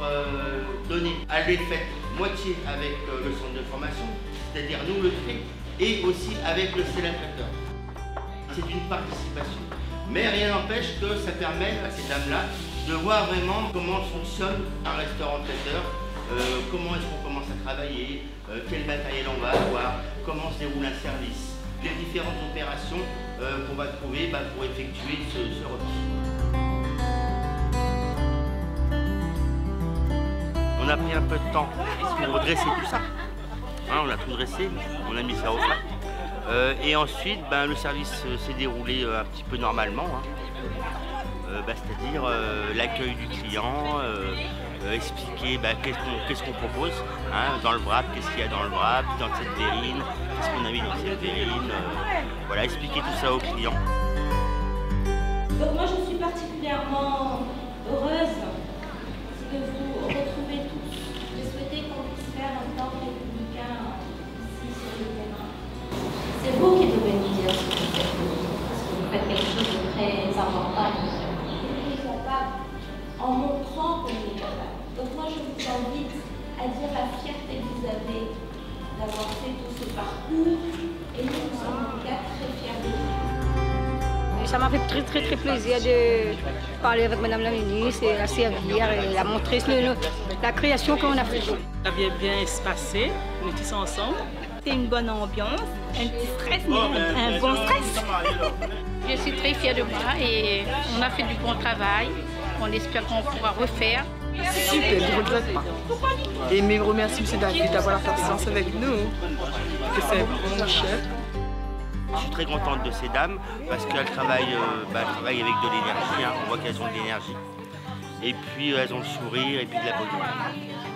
euh, donnée. Elle est faite moitié avec euh, le centre de formation, c'est-à-dire nous le fait, et aussi avec le célébrateur. C'est une participation. Mais rien n'empêche que ça permet à ces dames-là de voir vraiment comment fonctionne un restaurant traiteur, euh, comment est-ce qu'on commence à travailler, euh, quel matériel on va avoir, comment se déroule un service, les différentes opérations euh, qu'on va trouver bah, pour effectuer ce, On a pris un peu de temps pour dresser tout ça. Hein, on a tout dressé, on a mis ça au flat. Euh, et ensuite, ben, le service euh, s'est déroulé euh, un petit peu normalement. hein. Bah, C'est-à-dire l'accueil du client, expliquer bah, qu'est-ce qu'on propose hein, dans le wrap, qu'est-ce qu'il y a dans le wrap, dans cette verrine, qu'est-ce qu'on a mis dans cette verrine. voilà, expliquer tout ça au client. Moi je vous invite à dire la fierté que vous avez d'avoir fait tout ce parcours et nous nous sommes en tout cas très fiers de vous. Ça m'a fait très très très plaisir de parler avec Madame la ministre et la servir et la montrer le- le- la création qu'on a faite. Ça vient bien se passer, on est tous ensemble. C'est une bonne ambiance, un petit stress, mais un, un bon stress. Je suis très fière de moi et on a fait du bon travail. On espère qu'on pourra refaire. Super, je ne regrette pas. Et mes remercie M. David d'avoir la patience avec nous. Que c'est un bon chef. Je suis très contente de ces dames parce qu'elles travaillent, euh, bah, travaillent avec de l'énergie, hein. on voit qu'elles ont de l'énergie. Et puis euh, elles ont le sourire et puis de la bonne humeur.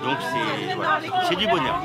Donc c'est voilà, c'est du bonheur.